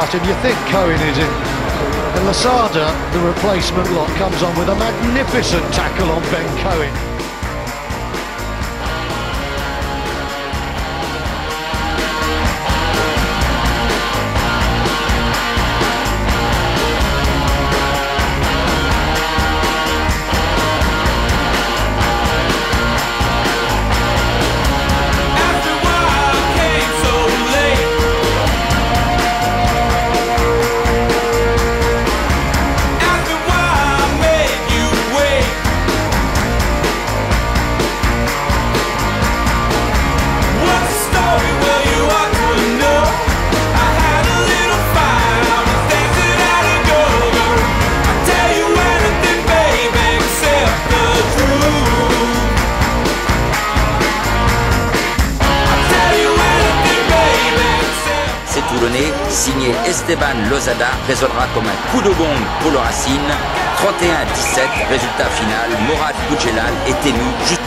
starting. You think Cohen is in. And Lasada, the replacement lot, comes on with a magnificent tackle on Ben Cohen. Esteban Lozada, résonnera comme un coup de gong pour le Racine. 31 à 17, résultat final, Morad Boudjelal est élu juste